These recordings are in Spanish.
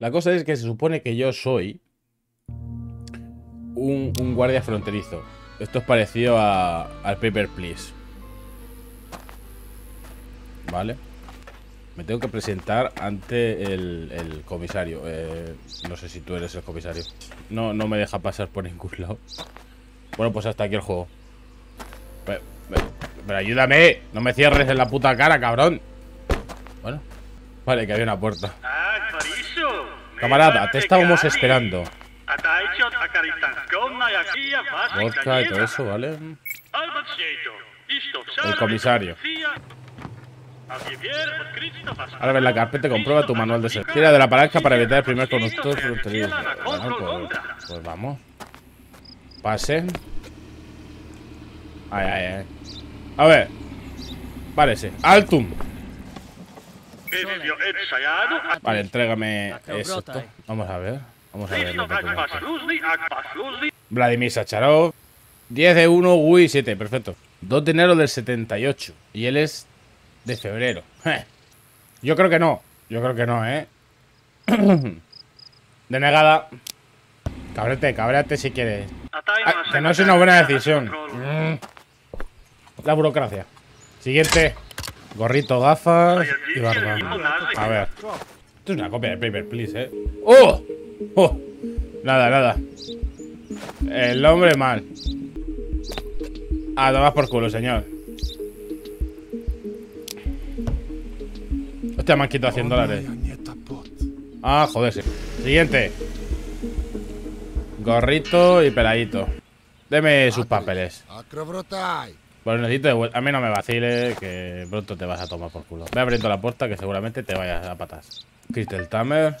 La cosa es que se supone que yo soy un, guardia fronterizo. Esto es parecido a, al Paper Please. ¿Vale? Me tengo que presentar ante el, comisario. Eh, no sé si tú eres el comisario. No, no me deja pasar por ningún lado. Bueno, pues hasta aquí el juego. Pero, pero- ayúdame. No me cierres en la puta cara, cabrón. Bueno. Vale, que había una puerta. Camarada, te estábamos esperando. Vodka y todo eso, ¿vale? El comisario. Ahora ves la carpeta y comprueba tu manual de servicio. Tira de la palanca para evitar el primer conductor. Bueno, pues, pues vamos. Pase. Ay, ay, ay. A ver. Parece. Altum. Vale, entrégame esto. Vamos a ver. Vamos a ver. Vladimir Sacharov. 10 de 1, Wii 7, perfecto. 2 de enero del 78. Y él es de febrero. Yo creo que no. Yo creo que no, ¿eh? Denegada. Cabrete, cabrete si quieres. Ah, que no es una buena decisión. La burocracia. Siguiente. Gorrito, gafas y barba. A ver. Esto es una copia de Paper Please, ¿eh? ¡Oh! ¡Oh! Nada, nada. El hombre mal. A tomar por culo, señor. Hostia, me han quitado 100 dólares. Ah, joder, sí. Siguiente. Gorrito y peladito. Deme sus papeles. Pues necesito de vuelta. A mí no me vacile, que pronto te vas a tomar por culo. Ve abriendo la puerta que seguramente te vayas a patas. Crystal Tamer.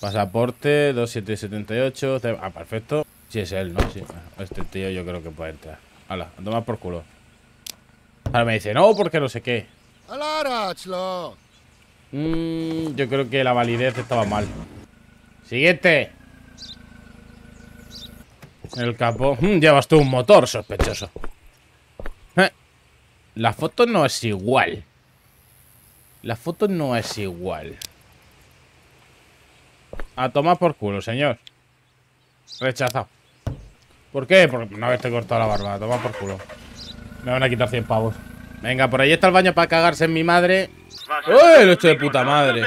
Pasaporte 2778. ce- Ah, perfecto. Sí, es él, ¿no? Sí. Este tío yo creo que puede entrar. Hala, a tomar por culo. Ahora me dice, no, porque no sé qué. Mm, yo creo que la validez estaba mal. Siguiente. El capó. Mm, llevas tú un motor sospechoso. La foto no es igual. La foto no es igual. A tomar por culo, señor. Rechazado. ¿Por qué? Por no haberte cortado la barba. A tomar por culo. Me van a quitar 100 pavos. Venga, por ahí está el baño para cagarse en mi madre. ¡Uy, el hecho de puta madre!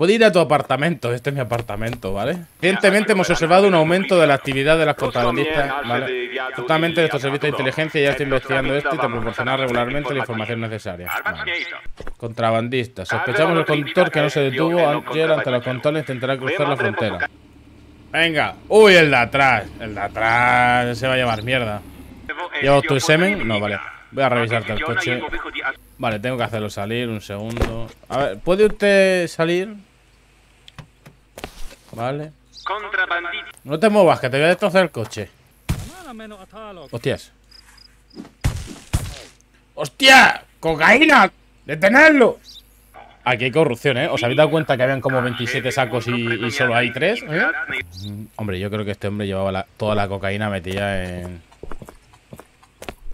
Puede ir a tu apartamento, este es mi apartamento, ¿vale? Recientemente hemos observado un aumento de la actividad de las contrabandistas, ¿vale? Totalmente nuestro servicio de inteligencia ya está investigando esto y te proporcionará regularmente la información necesaria. Vale. Contrabandistas. Sospechamos el conductor que no se detuvo ayer ante los controles intentará cruzar la frontera. Venga. Uy, el de atrás. El de atrás se va a llevar mierda. ¿Llevas tu semen? No, vale. Voy a revisarte el coche. Vale, tengo que hacerlo salir, un segundo. A ver, ¿puede usted salir? Vale. No te muevas, que te voy a destrozar el coche. Hostias. ¡Hostia! ¡Cocaína! ¡Detenerlo! Aquí hay corrupción, ¿eh? ¿Os habéis dado cuenta que habían como 27 sacos y, y solo hay 3? Hombre, yo creo que este hombre llevaba la- toda la cocaína metida en...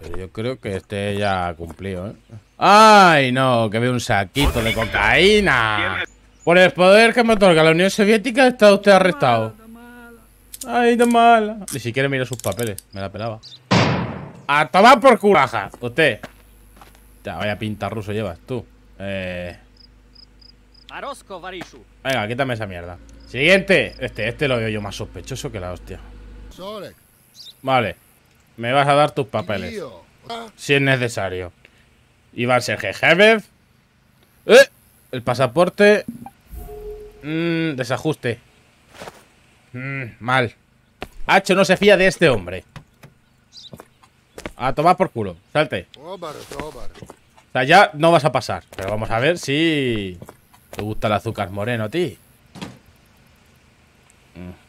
Pero yo creo que este ya ha cumplido, ¿eh? ¡Ay, no! Que veo un saquito de cocaína. Por el poder que me otorga la Unión Soviética está usted arrestado. ¡Ay, de mala! Ni siquiera mira sus papeles. Me la pelaba. ¡A tomar por culo! Baja, Usted. Ya, vaya pinta ruso llevas, tú. Eh... Venga, quítame esa mierda. Siguiente. Este, este lo veo yo más sospechoso que la hostia. Vale. Me vas a dar tus papeles. Si es necesario. Iván Sergei Jebev. ¡Eh! El pasaporte. Mm, desajuste. Mm, mal. Hacho no se fía de este hombre. A tomar por culo. Salte. O sea, ya no vas a pasar. Pero vamos a ver si te gusta el azúcar moreno a ti.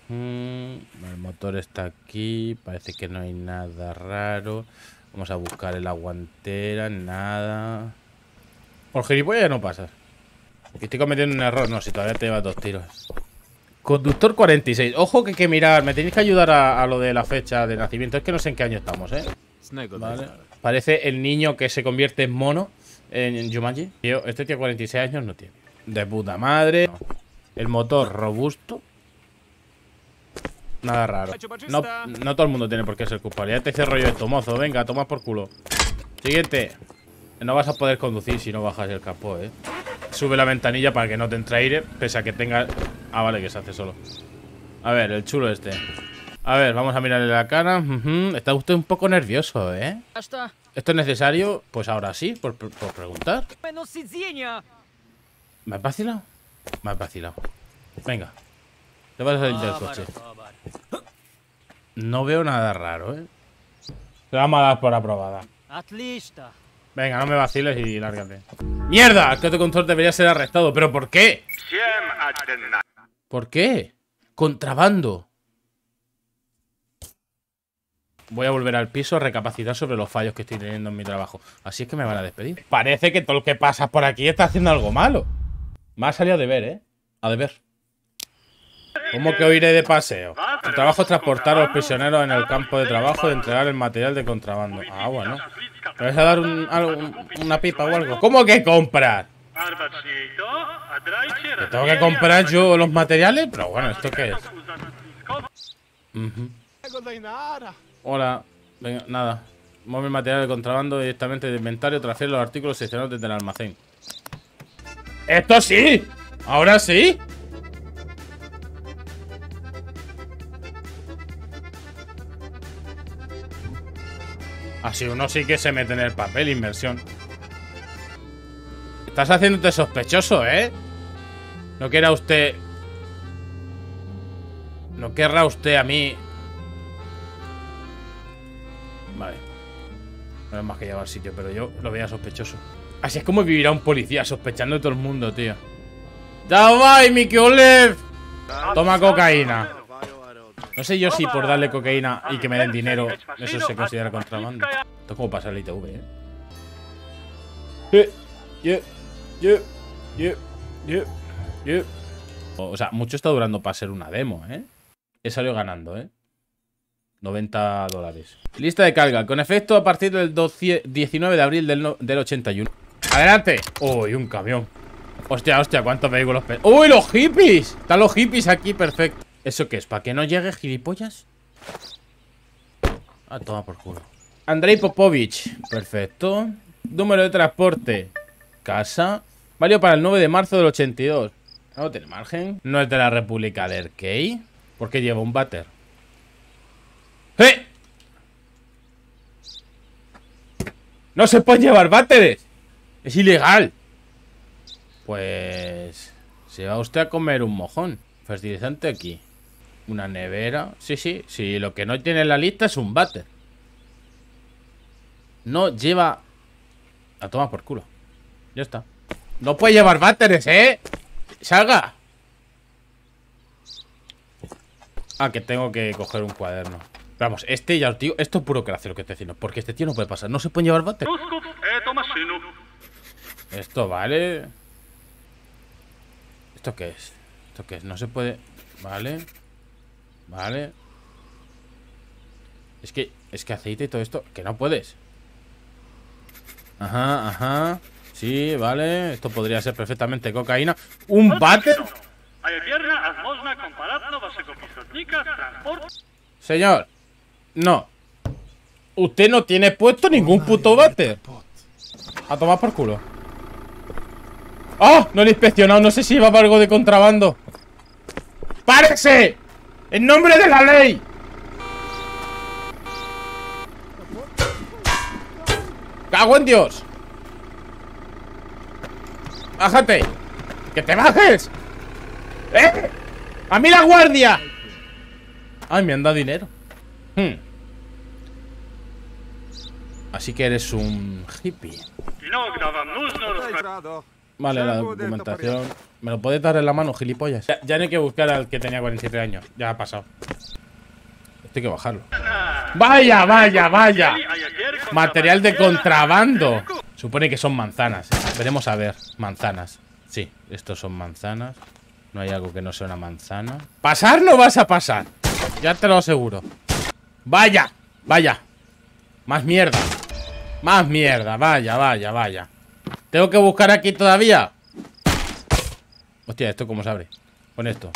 El motor está aquí. Parece que no hay nada raro. Vamos a buscar en la guantera. Nada. Por gilipollas no pasas. Estoy cometiendo un error. No, si todavía te llevas dos tiros. Conductor 46. Ojo que hay que mirar. Me tenéis que ayudar a, a lo de la fecha de nacimiento. Es que no sé en qué año estamos, ¿eh? Vale. Parece el niño que se convierte en mono en Jumanji. Tío, este tío 46 años no tiene. De puta madre. El motor robusto. Nada raro. No, no todo el mundo tiene por qué ser culpable. Ya te cierro yo esto, mozo. Venga, toma por culo. Siguiente. No vas a poder conducir si no bajas el capó, eh. Sube la ventanilla para que no te entre aire, pese a que tenga... Ah, vale, que se hace solo. A ver, el chulo este. A ver, vamos a mirarle la cara. Está usted un poco nervioso, ¿eh? ¿Esto es necesario? Pues ahora sí, por, preguntar. ¿Me has vacilado? Me has vacilado. Venga. Te vas a salir del coche. No veo nada raro, ¿eh? Te vamos a dar por aprobada. Venga, no me vaciles y lárgate. ¡Mierda! El que control debería ser arrestado. ¿Pero por qué? ¿Por qué? Contrabando. Voy a volver al piso a recapacitar sobre los fallos que estoy teniendo en mi trabajo. Así es que me van a despedir. Parece que todo el que pasa por aquí está haciendo algo malo. Me ha salido a deber, ¿eh? A deber. ¿Cómo que oiré de paseo? El trabajo es transportar a los prisioneros en el campo de trabajo y entregar el material de contrabando. Ah, bueno. ¿Me vas a dar una pipa o algo? ¿Cómo que comprar? ¿Tengo que comprar yo los materiales? Pero bueno, ¿esto qué es? Hola. Venga, nada. Mueve material de contrabando directamente del inventario. Transfiere los artículos seleccionados desde el almacén. ¡Esto sí! ¡Ahora sí! Así uno sí que se mete en el papel, inversión. Estás haciéndote sospechoso, ¿eh? No quiera usted... No querrá usted a mí... Vale. No es más que llevar sitio, pero yo lo veía sospechoso. Así es como vivirá un policía, sospechando de todo el mundo, tío. ¡Ya va, Olev! Toma cocaína. No sé yo si por darle cocaína y que me den dinero, eso se considera contrabando. Esto es como pasar el ITV, ¿eh? Yeah, yeah, yeah, yeah, yeah. O sea, mucho está durando para ser una demo, ¿eh? He salido ganando, ¿eh? 90 dólares. Lista de carga. Con efecto a partir del 19 de abril del, del 81. ¡Adelante! ¡Uy, un camión! Hostia, hostia, ¿cuántos vehículos? ¡Uy, los hippies! Están los hippies aquí, perfecto. ¿Eso qué es? ¿Para que no llegue gilipollas? Ah, toma por culo. Andrei Popovich. Perfecto. Número de transporte. Casa. Válido para el 9 de marzo del 82. No tiene margen. No es de la República de Erkei. ¿Por qué lleva un váter? ¡Eh! ¡No se pueden llevar váteres! ¡Es ilegal! Pues... Se va usted a comer un mojón. Fertilizante aquí. Una nevera. Sí, sí. Sí, lo que no tiene en la lista es un váter. No lleva... A tomar por culo. Ya está. No puede llevar váteres, ¿eh? ¡Salga! Ah, que tengo que coger un cuaderno. Vamos, este ya os digo, esto es puro que lo que estoy diciendo. Porque este tío no puede pasar. No se puede llevar váteres. Esto vale. ¿Esto qué es? ¿Esto qué es? No se puede... Vale. Vale. Es que, es que aceite y todo esto, que no puedes. Ajá, ajá. Sí, vale. Esto podría ser perfectamente cocaína. ¿Un váter? Señor, no. Usted no tiene puesto ningún puto váter. A tomar por culo. ¡Oh! No lo he inspeccionado. No sé si llevaba algo de contrabando. ¡Párese! ¡En nombre de la ley! ¡Cago en Dios! ¡Bájate! ¡Que te bajes! ¡Eh! ¡A mí la guardia! Ay, me han dado dinero hmm. Así que eres un hippie Vale, la documentación ¿Me lo puedes dar en la mano, gilipollas? Ya, no hay que buscar al que tenía 47 años Ya ha pasado Esto hay que bajarlo ¡Vaya, vaya, vaya! Material de contrabando Supone que son manzanas Veremos a ver Manzanas Sí, estos son manzanas No hay algo que no sea una manzana ¡Pasar no vas a pasar! Ya te lo aseguro ¡Vaya! ¡Vaya! Más mierda Más mierda Vaya, vaya, vaya ¿Tengo que buscar aquí todavía? Hostia, ¿esto cómo se abre? Con esto.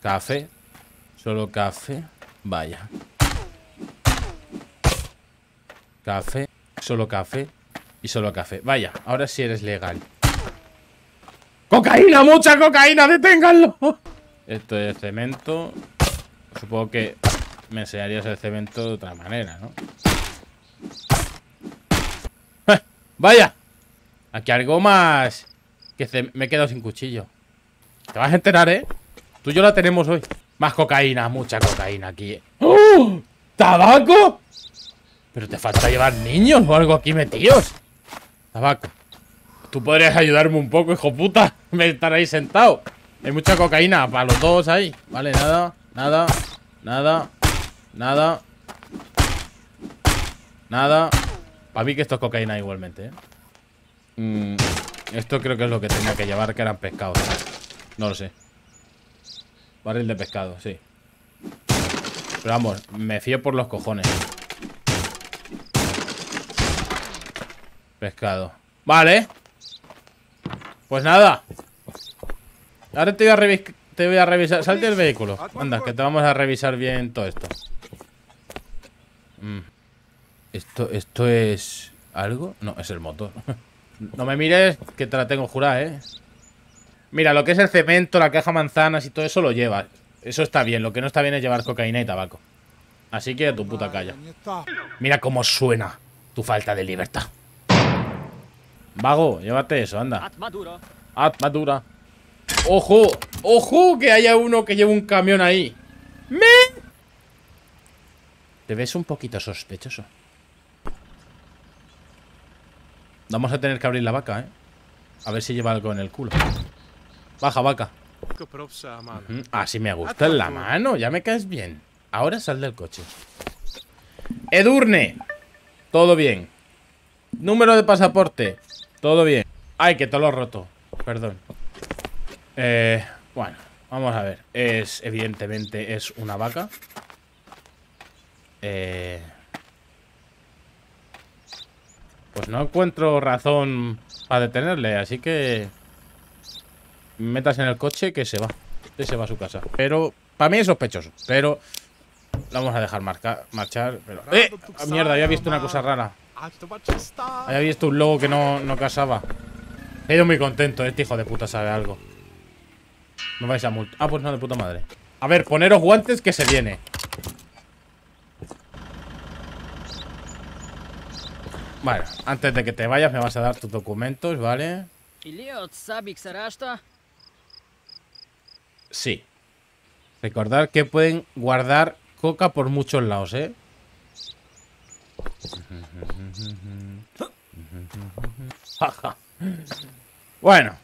Café. Solo café. Vaya. Café. Solo café. Y solo café. Vaya, ahora sí eres legal. ¡Cocaína! ¡Mucha cocaína! ¡Deténganlo! Esto es cemento. Supongo que me enseñarías el cemento de otra manera, ¿no? ¡Eh! ¡Vaya! Aquí algo más... Que me he quedado sin cuchillo. Te vas a enterar, ¿eh? Tú y yo la tenemos hoy. Más cocaína, mucha cocaína aquí. ¿eh? ¡Oh! ¿Tabaco? Pero te falta llevar niños o algo aquí metidos. Tabaco. Tú podrías ayudarme un poco, hijo puta. Me estar ahí sentado. Hay mucha cocaína para los dos ahí. Vale, nada, nada, nada, nada. Nada. Para mí que esto es cocaína igualmente, ¿eh? Mm, esto creo que es lo que tenía que llevar, que eran pescados. No lo sé. Barril de pescado, sí. Pero vamos, me fío por los cojones. Pescado. Vale. Pues nada. Ahora te voy a, te voy a revisar. Salte del vehículo. Anda, que te vamos a revisar bien todo esto. Mm. Esto, esto es... ¿Algo? No, es el motor. no me mires, que te la tengo jurada, ¿eh? Mira, lo que es el cemento, la caja manzanas y todo eso lo lleva. Eso está bien. Lo que no está bien es llevar cocaína y tabaco. Así que a tu puta calla. Mira cómo suena tu falta de libertad. Vago, llévate eso, anda. Madura. ¡Ojo! ¡Ojo! Que haya uno que lleve un camión ahí. ¡Me! Te ves un poquito sospechoso. Vamos a tener que abrir la vaca, ¿eh? A ver si lleva algo en el culo. Baja, vaca. Así me gusta en la mano. Ya me caes bien. Ahora sal del coche. Edurne. Todo bien. Número de pasaporte. Todo bien. Ay, que te lo roto. Perdón. Eh, bueno, vamos a ver. Es, evidentemente, es una vaca. Eh, pues no encuentro razón para detenerle, así que... Metas en el coche que se va. Que se va a su casa. Pero, para mí es sospechoso. Pero, lo vamos a dejar marchar. Pero... ¡Eh! Mierda, había visto una cosa rara. Había visto un logo que no, no casaba. He ido muy contento. Este hijo de puta sabe algo. Me vais a multar. Ah, pues no, de puta madre. A ver, poneros guantes que se viene. Vale, antes de que te vayas me vas a dar tus documentos, ¿vale? Sí. Recordar que pueden guardar coca por muchos lados, ¿eh? bueno.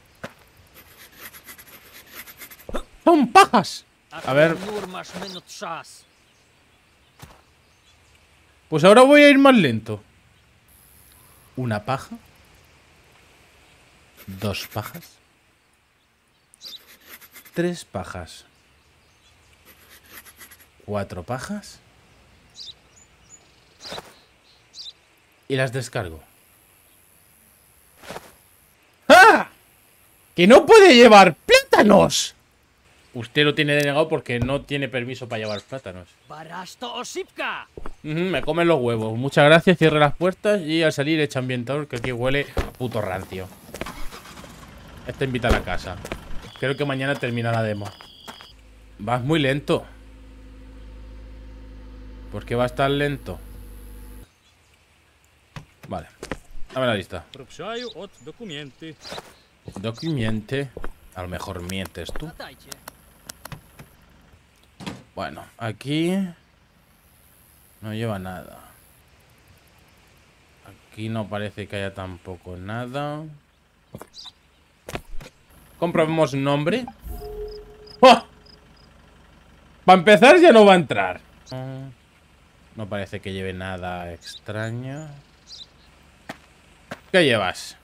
¡Son pajas! A ver. Pues ahora voy a ir más lento. Una paja. Dos pajas. Tres pajas. Cuatro pajas. Y las descargo. ¡Ah! ¡Que no puede llevar plátanos! Usted lo tiene denegado porque no tiene permiso para llevar plátanos. me comen los huevos. Muchas gracias, cierre las puertas y al salir echa ambientador que aquí huele a puto rancio. Este invita a la casa. Creo que mañana termina la demo. Vas muy lento. ¿Por qué vas tan lento? Vale. Dame la lista. Documente. A lo mejor mientes tú. Bueno, aquí no lleva nada. Aquí no parece que haya tampoco nada. Comprobemos nombre. ¡Oh! Para empezar ya no va a entrar. No parece que lleve nada extraño. ¿Qué llevas?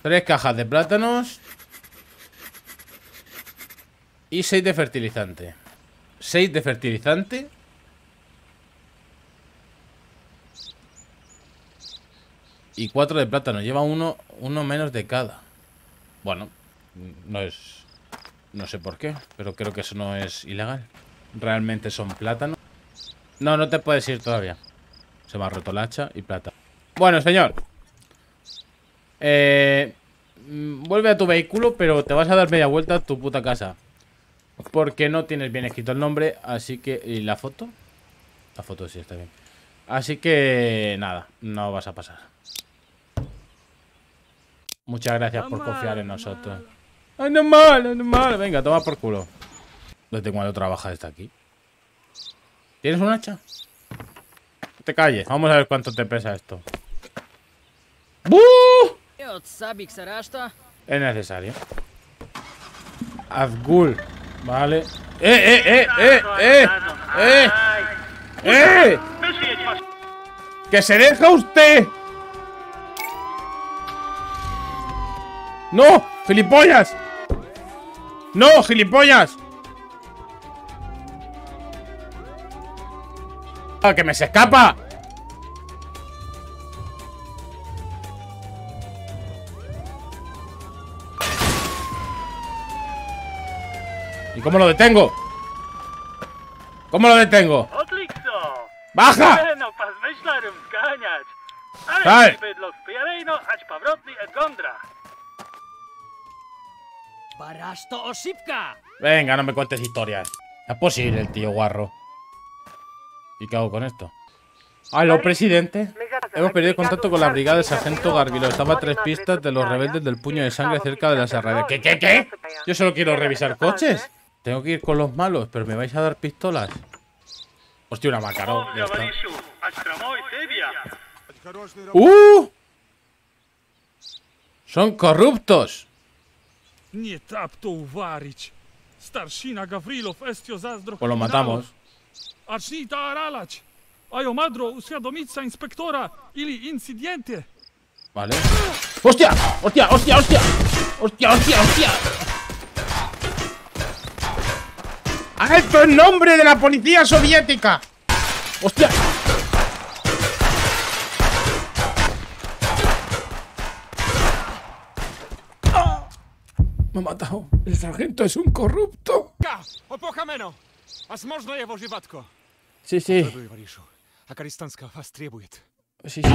Tres cajas de plátanos. Y 6 de fertilizante. 6 de fertilizante. Y 4 de plátano. Lleva uno, uno menos de cada. Bueno, no es... No sé por qué, pero creo que eso no es ilegal. Realmente son plátanos. No, no te puedes ir todavía. Se me ha roto la hacha y plata. Bueno, señor. Eh, mm, vuelve a tu vehículo, pero te vas a dar media vuelta a tu puta casa. Porque no tienes bien escrito el nombre, así que... ¿Y la foto? La foto sí está bien. Así que... Nada, no vas a pasar. Muchas gracias por confiar en nosotros. ¡Ay, no mal, no mal! Venga, toma por culo. No tengo otra trabaja está aquí. ¿Tienes un hacha? te calles. Vamos a ver cuánto te pesa esto. ¡Buh! Es necesario. Azgul. Vale. ¡Eh, eh, eh, eh, eh! ¡Eh! ¡Eh! ¡Que se deja usted! ¡No! ¡Gilipollas! ¡No! ¡Gilipollas! ¡Ah, que me se escapa! ¿Y cómo lo detengo? ¿Cómo lo detengo? ¡Baja! ¡Sal! Venga, no me cuentes historias. Es posible el tío guarro. ¿Y qué hago con esto? ¡Aló, presidente! Hemos perdido contacto con la brigada del sargento Garvilo. Estaba a tres pistas de los rebeldes del puño de sangre cerca de la serrada. ¿Qué, qué, qué? Yo solo quiero revisar coches. Tengo que ir con los malos, pero ¿me vais a dar pistolas? Hostia, una macarón. Ya está. ¡Uh! ¡Son corruptos! Pues lo matamos. Vale. ¡Hostia! ¡Hostia! ¡Hostia! ¡Hostia! ¡Hostia! ¡Hostia! ¡Hostia! ¡Alto en nombre de la policía soviética! ¡Hostia! Me ha matado. El sargento es un corrupto. Sí, sí. Sí, sí.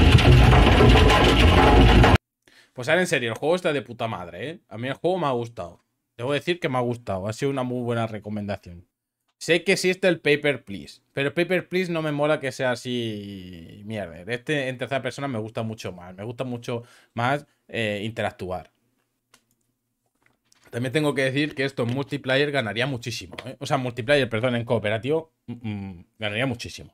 Pues ahora en serio, el juego está de puta madre, ¿eh? A mí el juego me ha gustado. Debo decir que me ha gustado. Ha sido una muy buena recomendación. Sé que existe el Paper Please, pero Paper Please no me mola que sea así mierda. Este en tercera persona me gusta mucho más. Me gusta mucho más eh, interactuar. También tengo que decir que esto en multiplayer ganaría muchísimo. ¿eh? O sea, multiplayer, perdón, en cooperativo mm, mm, ganaría muchísimo.